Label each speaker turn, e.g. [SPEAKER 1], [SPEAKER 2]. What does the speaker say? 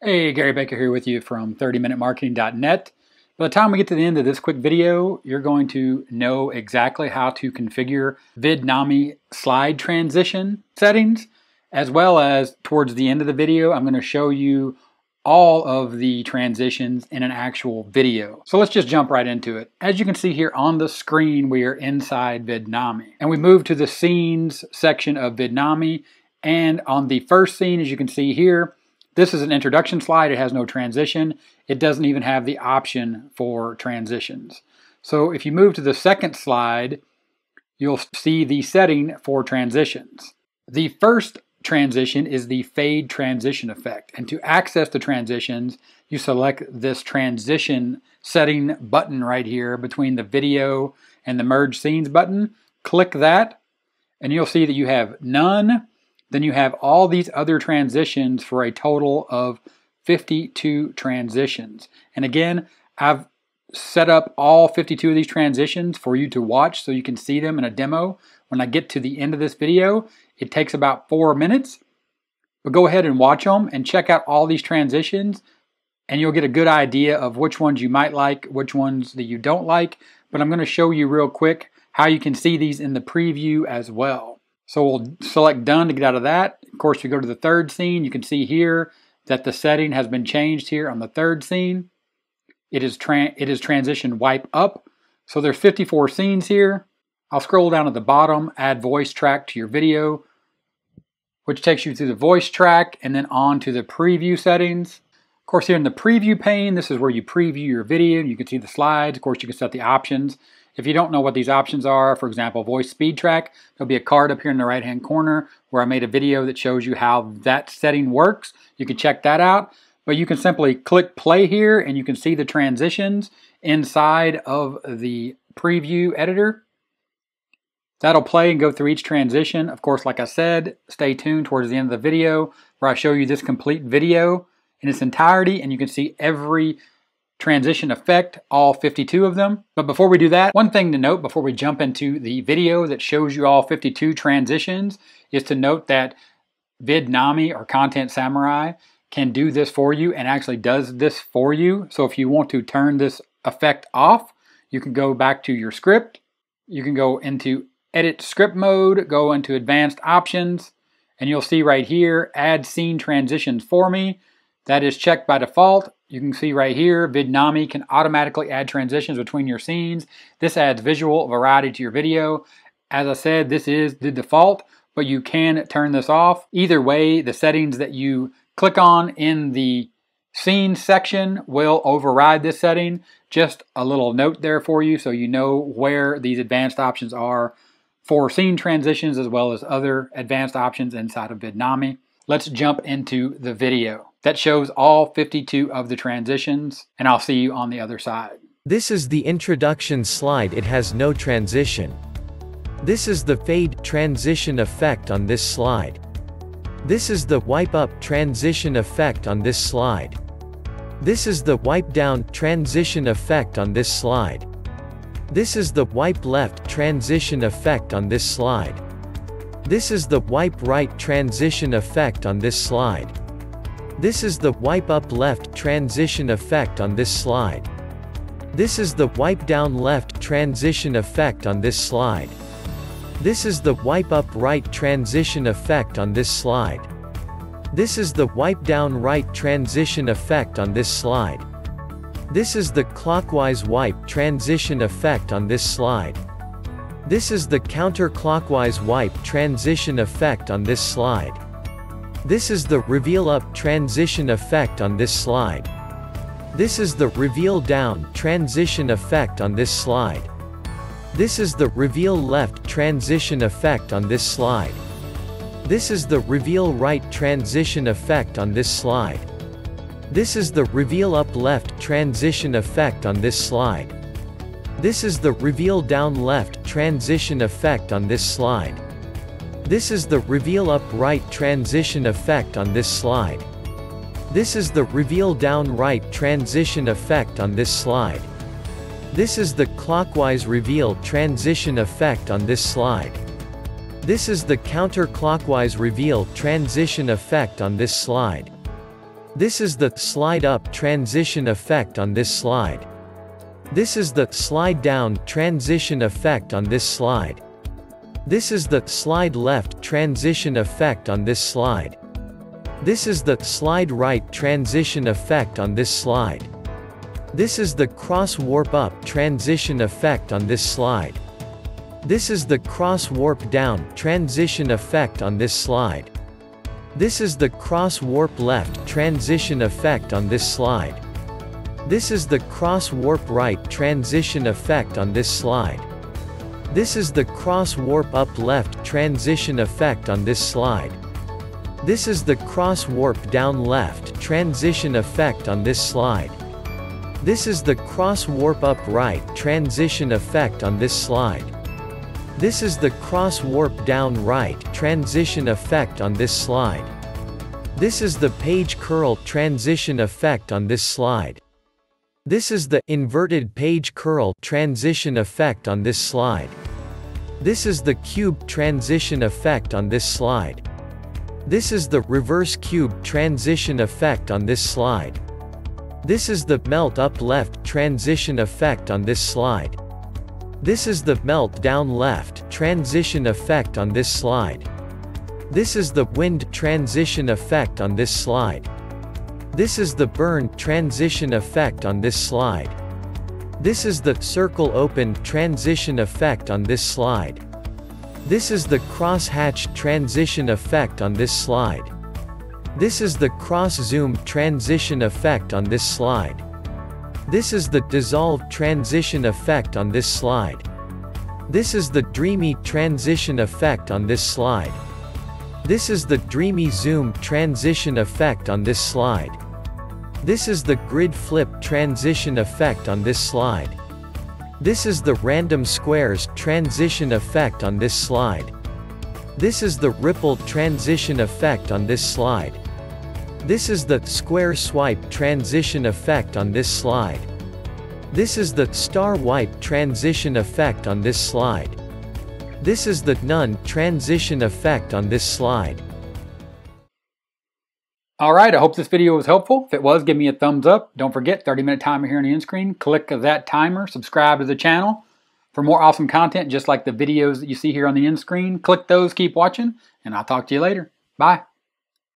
[SPEAKER 1] Hey, Garry Baker here with you from 30minutemarketing.net. By the time we get to the end of this quick video, you're going to know exactly how to configure Vidnami slide transition settings, as well as towards the end of the video, I'm going to show you all of the transitions in an actual video. So let's just jump right into it. As you can see here on the screen, we are inside Vidnami. And we move to the scenes section of Vidnami. And on the first scene, as you can see here, this is an introduction slide. It has no transition. It doesn't even have the option for transitions. So if you move to the second slide, you'll see the setting for transitions. The first transition is the fade transition effect. And to access the transitions, you select this transition setting button right here between the video and the merge scenes button. Click that and you'll see that you have none, then you have all these other transitions for a total of 52 transitions. And again, I've set up all 52 of these transitions for you to watch so you can see them in a demo. When I get to the end of this video, it takes about four minutes. But go ahead and watch them and check out all these transitions and you'll get a good idea of which ones you might like, which ones that you don't like. But I'm going to show you real quick how you can see these in the preview as well. So we'll select done to get out of that. Of course, we go to the third scene. You can see here that the setting has been changed here on the third scene. It is, it is transition wipe up. So there's 54 scenes here. I'll scroll down at the bottom, add voice track to your video, which takes you through the voice track and then on to the preview settings. Of course, here in the preview pane, this is where you preview your video. You can see the slides. Of course, you can set the options. If you don't know what these options are, for example, voice speed track, there'll be a card up here in the right hand corner where I made a video that shows you how that setting works. You can check that out. But you can simply click play here and you can see the transitions inside of the preview editor. That'll play and go through each transition. Of course, like I said, stay tuned towards the end of the video where I show you this complete video in its entirety and you can see every transition effect, all 52 of them. But before we do that, one thing to note before we jump into the video that shows you all 52 transitions is to note that Vidnami or Content Samurai can do this for you and actually does this for you. So if you want to turn this effect off, you can go back to your script. You can go into edit script mode, go into advanced options, and you'll see right here, add scene transitions for me. That is checked by default. You can see right here, Vidnami can automatically add transitions between your scenes. This adds visual variety to your video. As I said, this is the default, but you can turn this off. Either way, the settings that you click on in the scene section will override this setting. Just a little note there for you so you know where these advanced options are for scene transitions as well as other advanced options inside of Vidnami. Let's jump into the video. That shows all 52 of the transitions, and I'll see you on the other side.
[SPEAKER 2] This is the introduction slide it has no transition. This is the fade transition effect on this slide. This is the wipe up transition effect on this slide. This is the wipe down transition effect on this slide. This is the wipe left transition effect on this slide. This is the wipe right transition effect on this slide. This is the wipe up left transition effect on this slide. This is the wipe down left transition effect on this slide. This is the wipe up right transition effect on this slide. This is the wipe down right transition effect on this slide. This is the clockwise wipe transition effect on this slide. This is the counterclockwise wipe transition effect on this slide. This is the reveal up transition effect on this slide. This is the reveal down transition effect on this slide. This is the reveal left transition effect on this slide. This is the reveal right transition effect on this slide. This is the reveal up left transition effect on this slide. This is the reveal down left transition effect on this slide. This is the reveal up right transition effect on this slide. This is the reveal down right transition effect on this slide. This is the clockwise reveal transition effect on this slide. This is the counterclockwise reveal transition effect on this slide. This is the slide up transition effect on this slide. This is the slide down transition effect on this slide. This is the slide left transition effect on this slide. This is the slide right transition effect on this slide. This is the cross warp up transition effect on this slide. This is the cross warp down transition effect on this slide. This is the cross warp left transition effect on this slide. This is the cross warp right transition effect on this slide. This is the cross warp up left transition effect on this slide. This is the cross warp down left transition effect on this slide. This is the cross warp up right transition effect on this slide. This is the cross warp down right transition effect on this slide. This is the page curl transition effect on this slide. This is the inverted page curl transition effect on this slide. This is the cube transition effect on this slide. This is the reverse cube transition effect on this slide. This is the melt up left transition effect on this slide. This is the melt down left transition effect on this slide. This is the wind transition effect on this slide. This is the burn transition effect on this slide. This is the circle open transition effect on this slide. This is the crosshatch transition effect on this slide. This is the cross zoom transition effect on this slide. This is the dissolve transition effect on this slide. This is the dreamy transition effect on this slide. This is the dreamy zoom transition effect on this slide. This is the grid flip transition effect on this slide. This is the random squares transition effect on this slide. This is the ripple transition effect on this slide. This is the square swipe transition effect on this slide. This is the star wipe transition effect on this slide. This is the none transition effect on this slide.
[SPEAKER 1] All right, I hope this video was helpful. If it was, give me a thumbs up. Don't forget, 30 minute timer here on the end screen. Click that timer, subscribe to the channel. For more awesome content, just like the videos that you see here on the end screen, click those, keep watching, and I'll talk to you later. Bye.